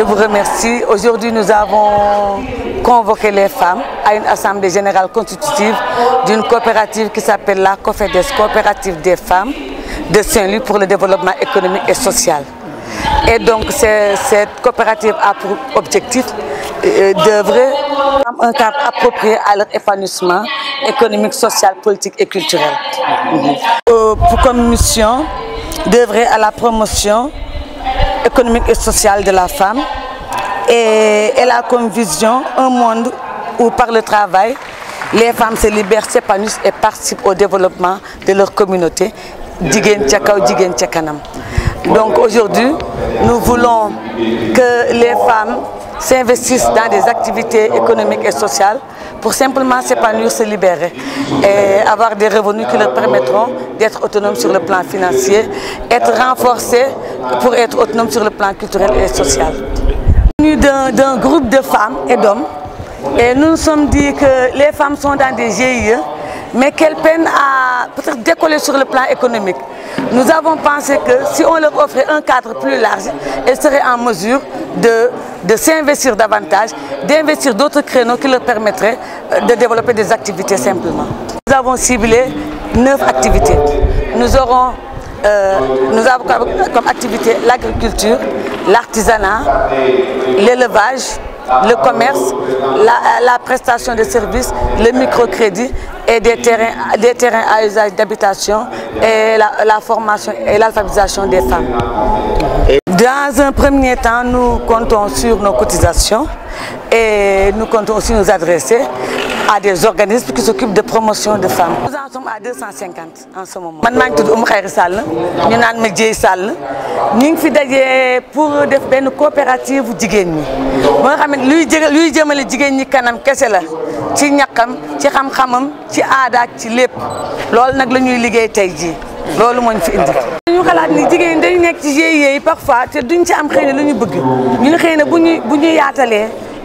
Je vous remercie. Aujourd'hui, nous avons convoqué les femmes à une assemblée générale constitutive d'une coopérative qui s'appelle la COFEDES, Coopérative des femmes de Saint-Louis pour le développement économique et social. Et donc, cette coopérative a pour objectif d'œuvrer un cadre approprié à leur épanouissement économique, social, politique et culturel. Pour comme mission, d'œuvrer à la promotion économique et sociale de la femme. Et elle a comme vision un monde où par le travail, les femmes se libèrent, s'épanouissent et participent au développement de leur communauté. Donc aujourd'hui, nous voulons que les femmes s'investissent dans des activités économiques et sociales pour simplement s'épanouir, se libérer et avoir des revenus qui leur permettront d'être autonomes sur le plan financier, être renforcées pour être autonomes sur le plan culturel et social. D'un groupe de femmes et d'hommes et nous nous sommes dit que les femmes sont dans des GIE mais qu'elles peinent à peut-être décoller sur le plan économique. Nous avons pensé que si on leur offrait un cadre plus large, elles seraient en mesure de, de s'investir davantage, d'investir d'autres créneaux qui leur permettraient de développer des activités simplement. Nous avons ciblé neuf activités. Nous aurons euh, nous avons comme activité l'agriculture, l'artisanat, l'élevage, le commerce, la, prestation de services, le microcrédit et des terrains, des terrains à usage d'habitation et la, la, formation et l'alphabétisation des femmes. Dans un premier temps, nous comptons sur nos cotisations et nous comptons aussi nous adresser à des organismes qui s'occupent de promotion de femmes. Nous en sommes à 250 en ce moment. Man maa pour coopérative la. Nag la fi yi parfois.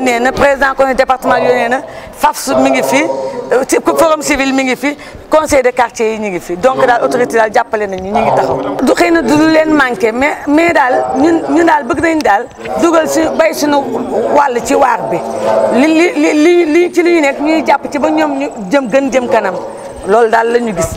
nee na président conseil département yónnee na FAFS mi ngi fi forum civil mi ngi fi conseil de quartier yi ñu ngi fi donc daal autorité daal jàppale nañu ñu ngi taxaw. du xëy na du leen manqué mais mais daal ñun ñun daal bëgg nañ daal dugal si bay suñu wàll ci waar bi li li li li ci li ñu nekk ñuy jàpp ci ba ñoom ñu jëm gën jëm kanam loolu daal la ñu gis.